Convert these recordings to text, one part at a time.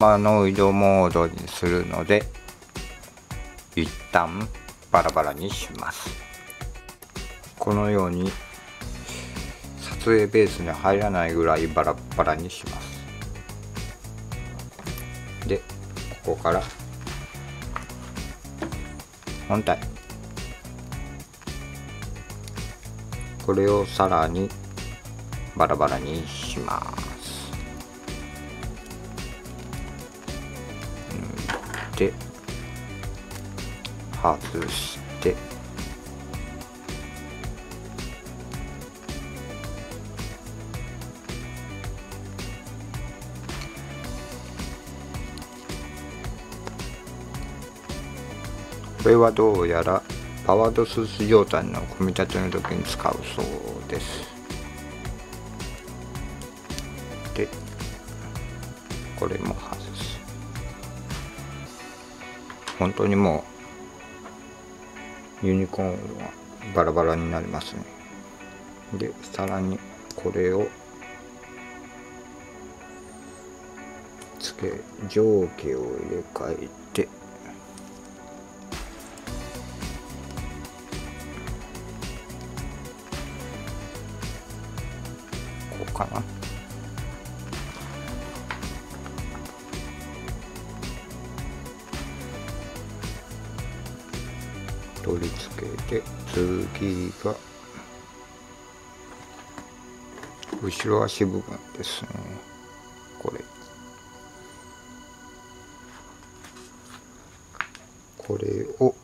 マノイドモードにするので一旦バラバラにします。このように撮影ベースに入らないぐらいバラバラにします。でここから本体。これをさらにバラバラにします。で外して。これはどうやらパワードスーツ状態の組み立ての時に使うそうです。でこれも外本当にもうユニコーンはバラバラになりますね。でさらにこれをつけ上下を入れ替えて取り付けて次が後ろ足部分ですね。これ。これを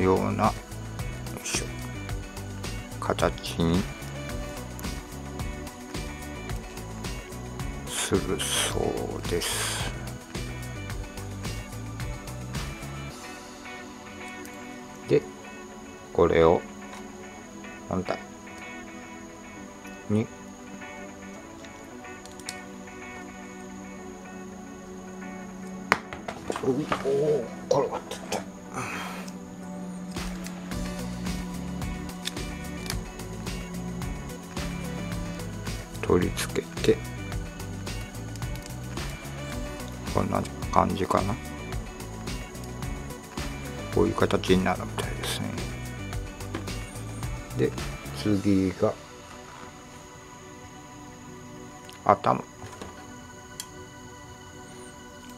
ような形にするそうです。でこれを本体におお転がってった。取り付け。てこんな感じかな。こういう形になるみたいですね。で次が頭。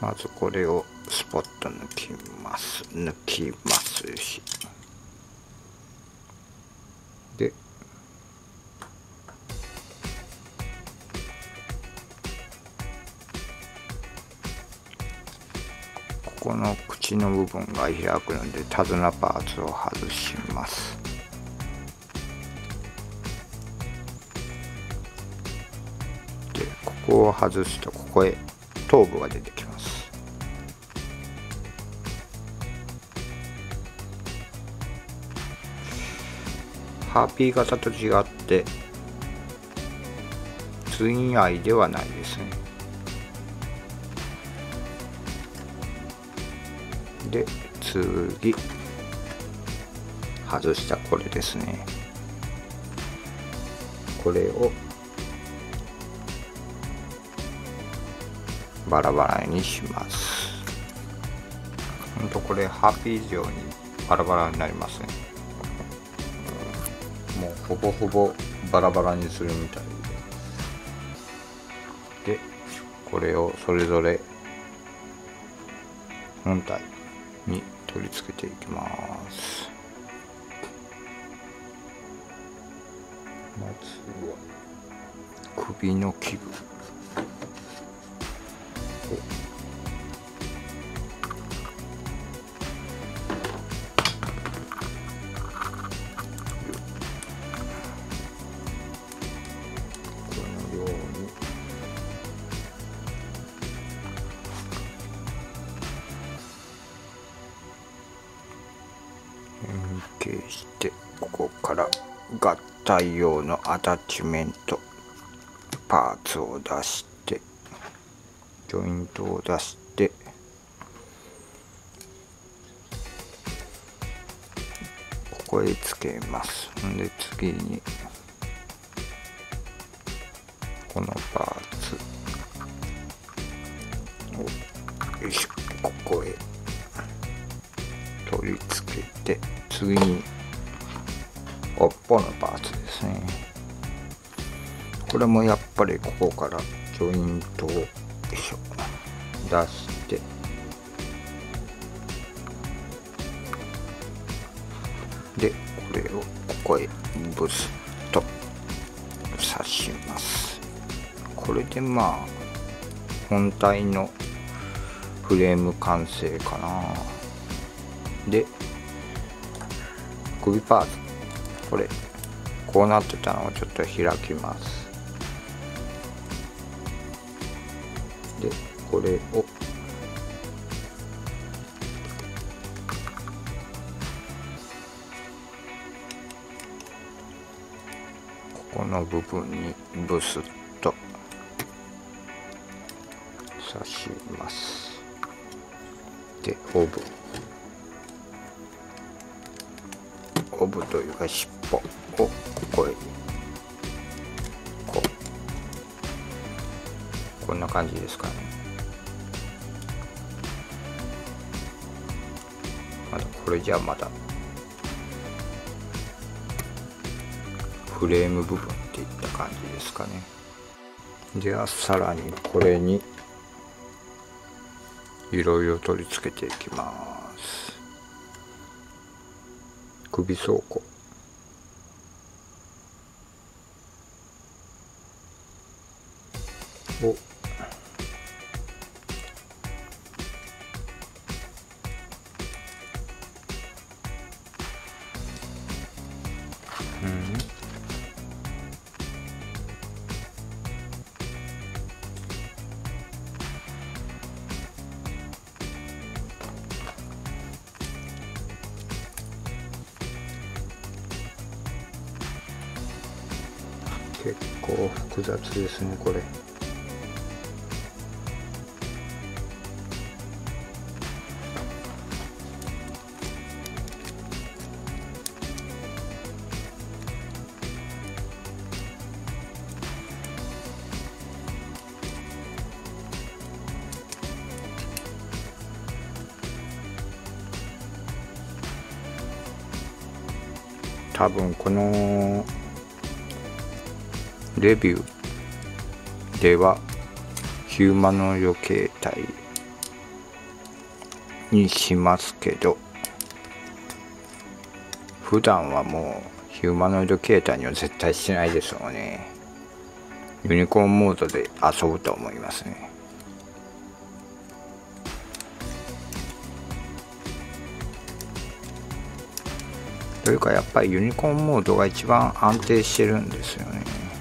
まずこれをスポット抜きます。抜きますし。この口の部分が開くので手綱パーツを外します。でここを外すとここへ頭部が出てきます。ハーピー型と違ってツインアイではないですね。で次外したこれですね。これをバラバラにします。ほんとこれハッピー以上にバラバラになりますね。もうほぼほぼバラバラにするみたいで。でこれをそれぞれ本体。に取り付けていきます。まずは首の器具。形してここから合体用のアタッチメントパーツを出してジョイントを出してここへつけます。で次に尾っぽのパーツですね。これもやっぱりここからジョイントを出して。でこれをここへブスッと刺します。これでまあ本体のフレーム完成かな。で首パーツ。これ。こうなってたのをちょっと開きます。でこれを。ここの部分にブスッと。刺します。でオブ。オブというか尻尾をここへこ。うこんな感じですかね。まだこれじゃまだフレーム部分っていった感じですかね。ではさらにこれに。いろいろ取り付けていきます。首倉庫。複雑ですねこれ。多分このレビューではヒューマノイド形態にしますけど普段はもうヒューマノイド形態には絶対しないですよね。ユニコーンモードで遊ぶと思いますね。というかやっぱりユニコーンモードが一番安定してるんですよね。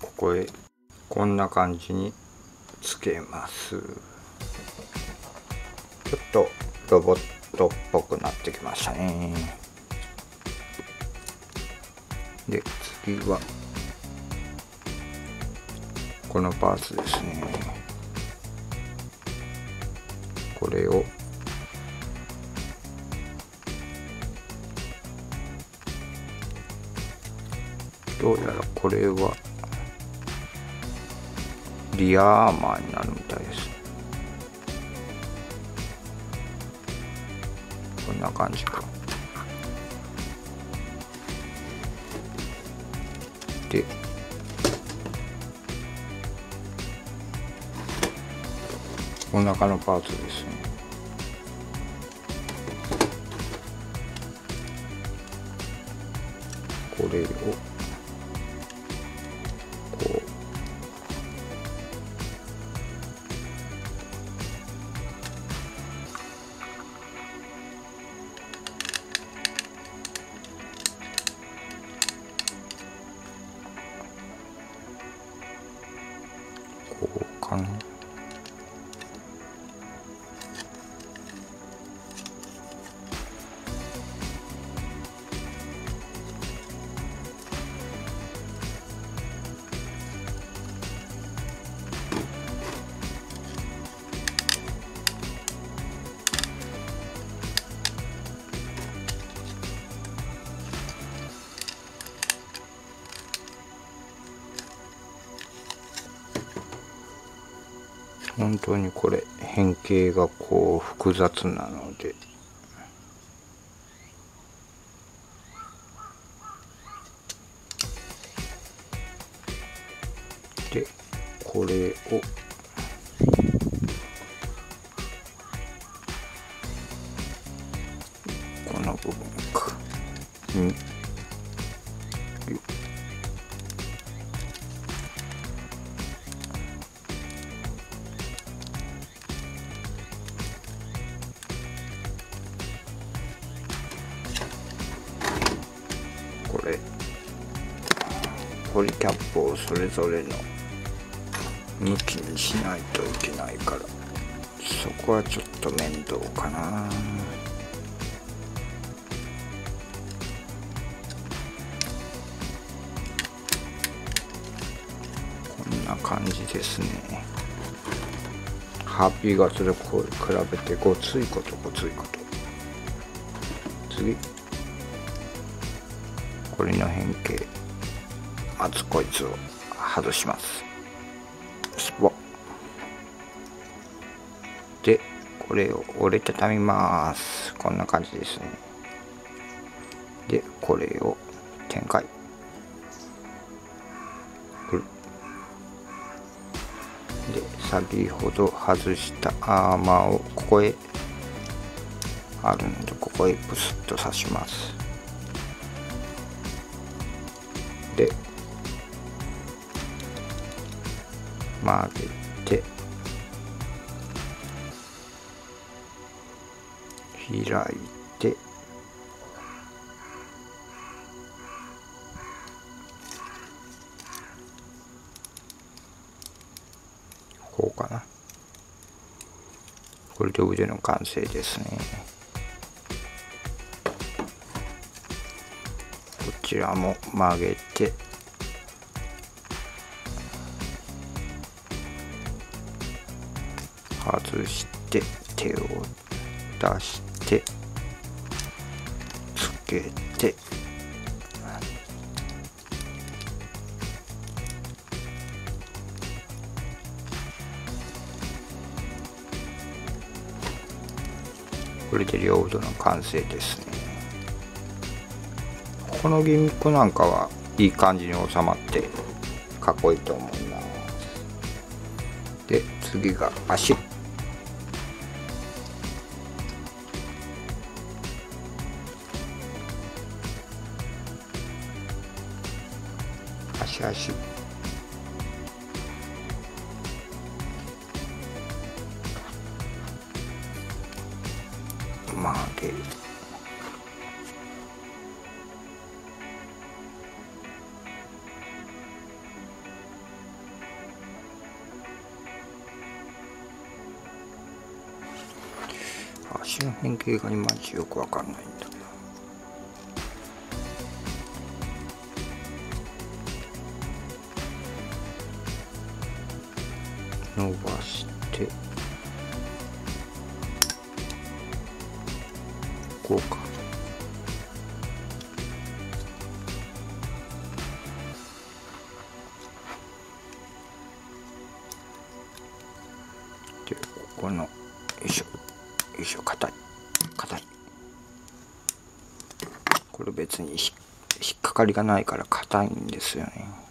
ここへこんな感じにつけます。ちょっとロボットっぽくなってきましたね。で次はこのパーツですね。これを。どうやらこれはリアアーマーになるみたいです。こんな感じか。お腹のパーツですね。これをこうこうかな。当にこれ変形がこう複雑なの。れぞれの。向きにしないといけないから。そこはちょっと面倒かな。こんな感じですね。ハッピーガスでこう比べてごついことごついこと。次。これの変形。まずこいつを。外します。スポでこれを折りたたみます。こんな感じですね。でこれを展開。で先ほど外したアーマーをここへ。あるのでここへプスッと刺します。曲げて開いて。こうかな。これで腕の完成ですね。こちらも曲げて。外して手を出してつけて。これで両腕の完成ですね。このギミックなんかはいい感じに収まってかっこいいと思います。で次が足。足足曲げる。足の変形がいまいちよくわかんないんだな伸ばしてこうか。でここのよいしょ。よいしょ。硬い。硬い。これ別に引っかかりがないから硬いんですよね。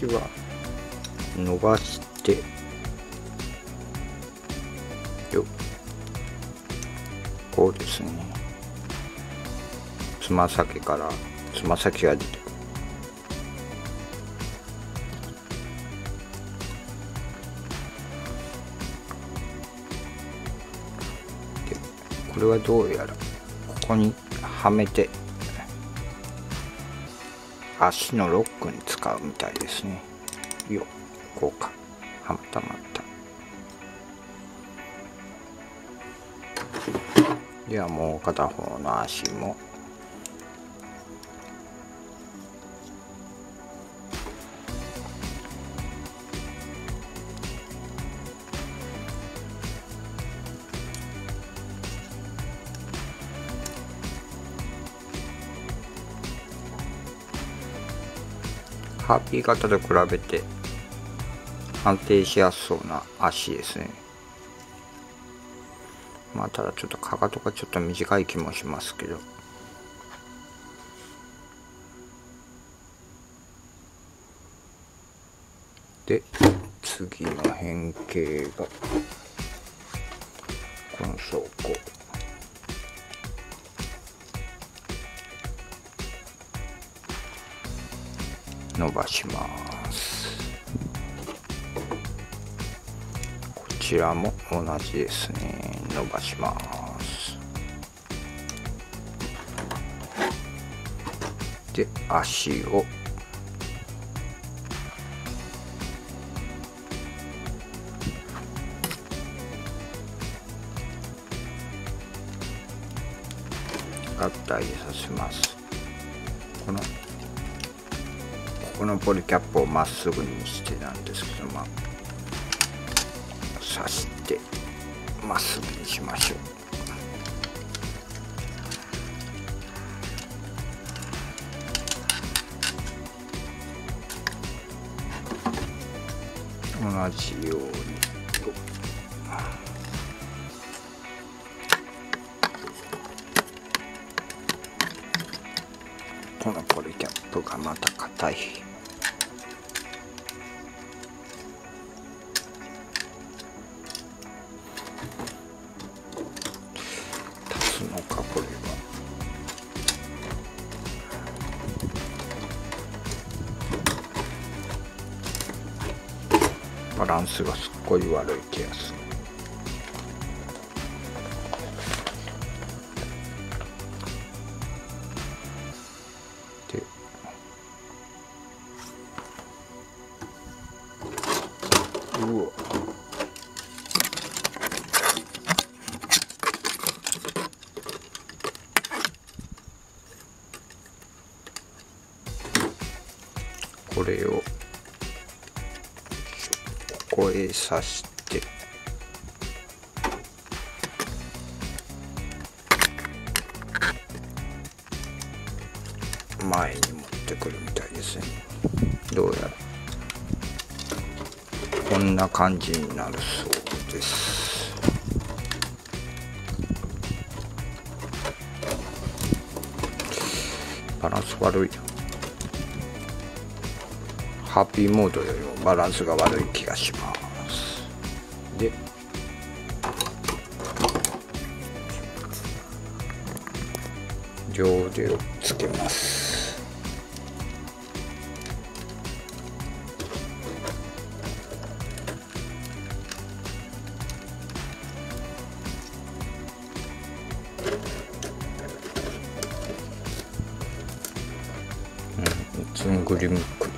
足は伸ばしてよこうですね。つま先からつま先が出てくる。これはどうやらここにはめて。足のロックに使うみたいですね。よこうか。はまったまった。ではもう片方の足も。ハッピー型と比べて安定しやすそうな足ですね。まあただちょっとかかとがちょっと短い気もしますけど。で次の変形がこの走行伸ばします。こちらも同じですね。伸ばします。で足を。合体させます。このこのポリキャップをまっすぐにしてなんですけどまあ刺してまっすぐにしましょう。同じように。バランスがすっごい悪い気がする。刺して。前に持ってくるみたいですね。どうやら。こんな感じになるそうです。バランス悪い。ハッピーモードよりもバランスが悪い気がします。両腕をつけます。うん、ずんぐりむっく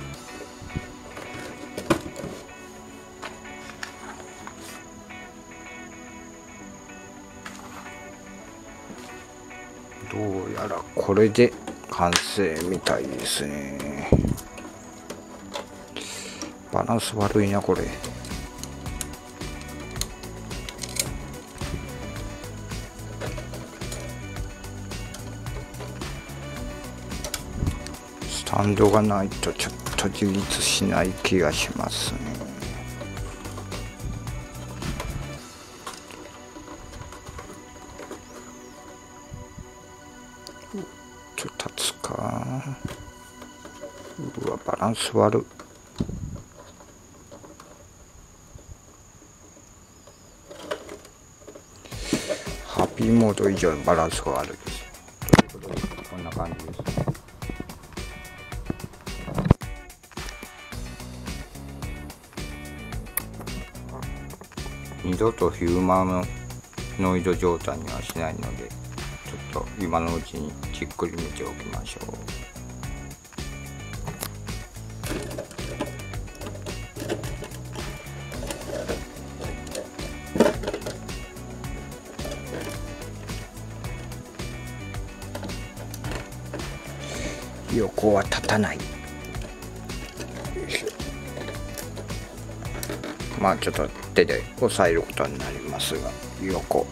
これで完成みたいですね。バランス悪いなこれ。スタンドがないとちょっと自立しない気がしますね。立つか。うわバランス悪ハッピーモード以上にバランスが悪い。ですということでこんな感じです。二度とヒューマノイド状態にはしないのでと今のうちにじっくり見ておきましょう。横は立たない。まあちょっと手で押さえることになりますが横。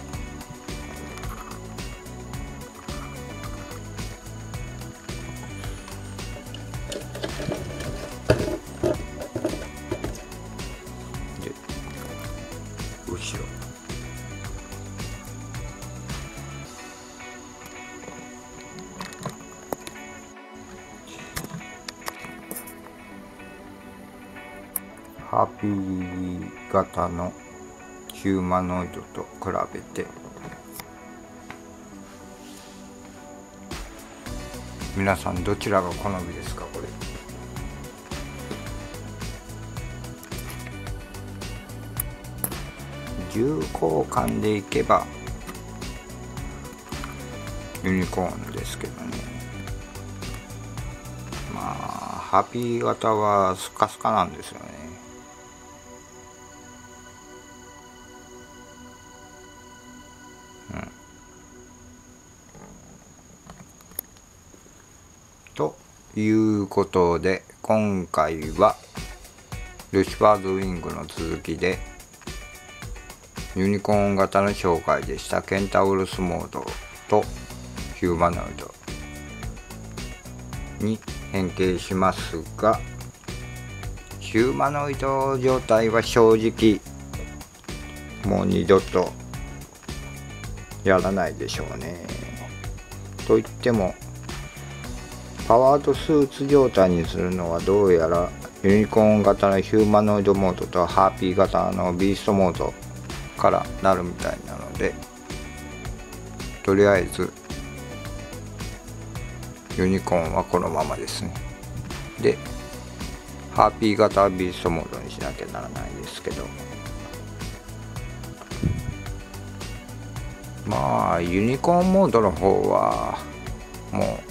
型のヒューマノイドと比べて。皆さんどちらが好みですかこれ。重厚感でいけばユニコーンですけどね。まあハッピー型はスカスカなんですよね。いうことで今回はルシファーズウィングの続きでユニコーン型の紹介でした。ケンタウルスモードとヒューマノイドに変形しますがヒューマノイド状態は正直もう二度とやらないでしょうね。と言ってもパワードスーツ状態にするのはどうやらユニコーン型のヒューマノイドモードとハーピー型のビーストモードからなるみたいなのでとりあえずユニコーンはこのままですね。でハーピー型はビーストモードにしなきゃならないですけど。まあユニコーンモードの方はもう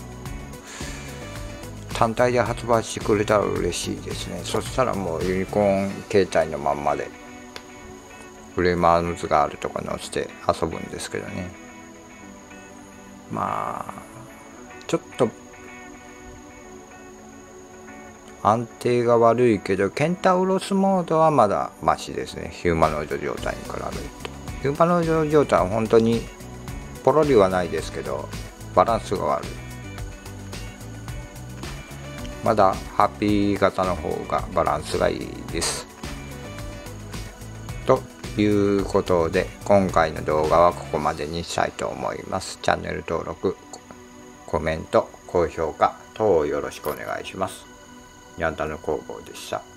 単体で発売してくれたら嬉しいですね。そしたらもうユニコーン携帯のまんまでフレームアームズがあるとか載せて遊ぶんですけどね。まあちょっと安定が悪いけどケンタウロスモードはまだマシですね。ヒューマノイド状態に比べると。ヒューマノイド状態は本当にポロリはないですけどバランスが悪い。まだハッピー型の方がバランスがいいです。ということで今回の動画はここまでにしたいと思います。チャンネル登録コメント高評価等よろしくお願いします。ヤンタの工房でした。